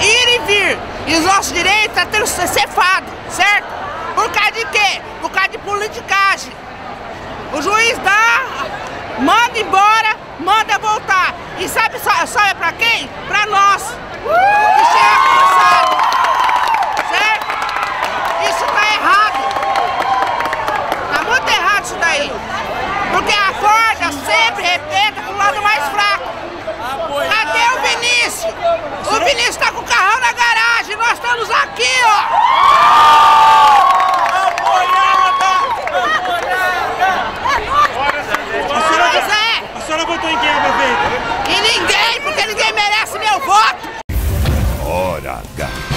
ir e vir. E os nossos direitos estão tá tendo cefado, certo? Por causa de quê? Por causa de politicagem. O juiz dá, manda embora, manda voltar. E sabe, sabe pra quem? Pra nós. Que chega. Certo? Isso tá errado. Tá muito errado isso daí. Porque a corda sempre repete pro lado mais fraco. Cadê o Vinícius? O Vinícius tá com o carrão na garagem. Nós estamos aqui, ó. votou em quem, prefeito? Em ninguém, porque ninguém merece meu voto! Hora H.